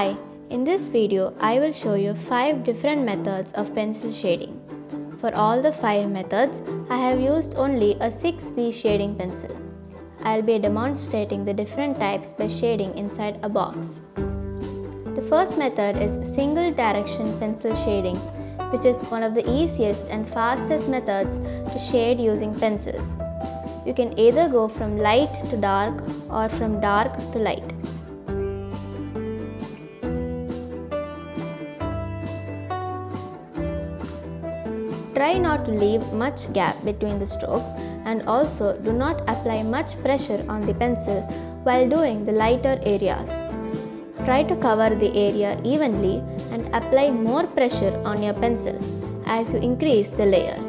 Hi, in this video I will show you 5 different methods of pencil shading. For all the 5 methods, I have used only a 6B shading pencil. I'll be demonstrating the different types by shading inside a box. The first method is single direction pencil shading, which is one of the easiest and fastest methods to shade using pencils. You can either go from light to dark or from dark to light. Try not to leave much gap between the strokes and also do not apply much pressure on the pencil while doing the lighter areas. Try to cover the area evenly and apply more pressure on your pencil as you increase the layers.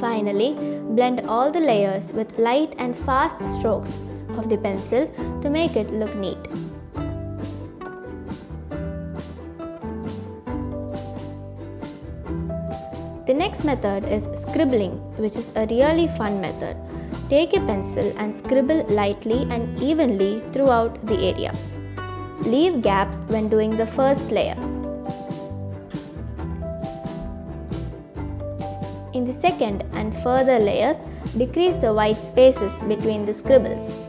Finally, blend all the layers with light and fast strokes of the pencil to make it look neat. The next method is scribbling, which is a really fun method. Take a pencil and scribble lightly and evenly throughout the area. Leave gaps when doing the first layer. In the second and further layers, decrease the white spaces between the scribbles.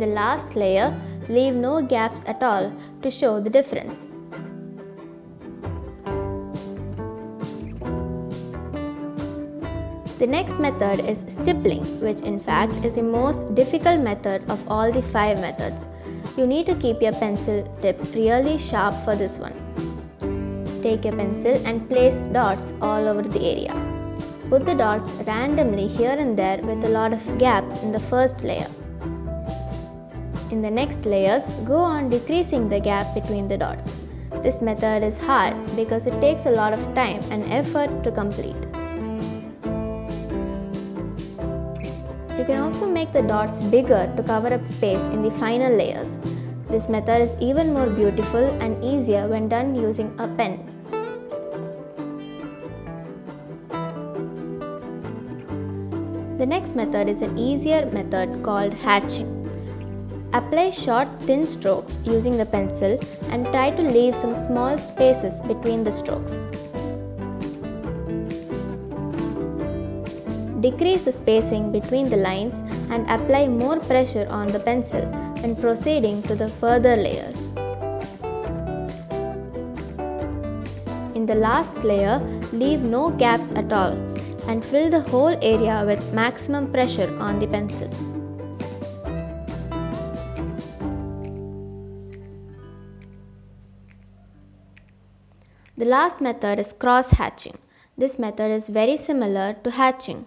The last layer, leave no gaps at all to show the difference. The next method is stippling, which in fact is the most difficult method of all the five methods. You need to keep your pencil tip really sharp for this one. Take a pencil and place dots all over the area. Put the dots randomly here and there with a lot of gaps in the first layer. In the next layers, go on decreasing the gap between the dots. This method is hard because it takes a lot of time and effort to complete. You can also make the dots bigger to cover up space in the final layers. This method is even more beautiful and easier when done using a pen. The next method is an easier method called hatching. Apply short thin strokes using the pencil and try to leave some small spaces between the strokes. Decrease the spacing between the lines and apply more pressure on the pencil when proceeding to the further layers. In the last layer, leave no gaps at all and fill the whole area with maximum pressure on the pencil. The last method is cross hatching. This method is very similar to hatching.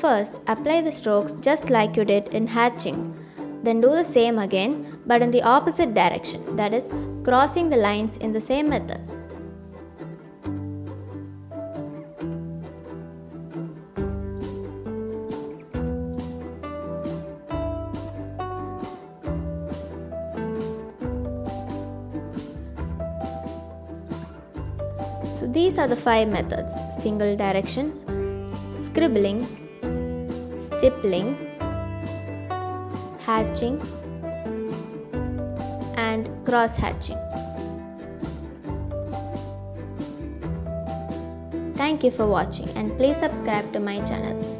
First, apply the strokes just like you did in hatching. Then do the same again but in the opposite direction, that is, crossing the lines in the same method. These are the five methods single direction, scribbling, stippling, hatching, and cross hatching. Thank you for watching and please subscribe to my channel.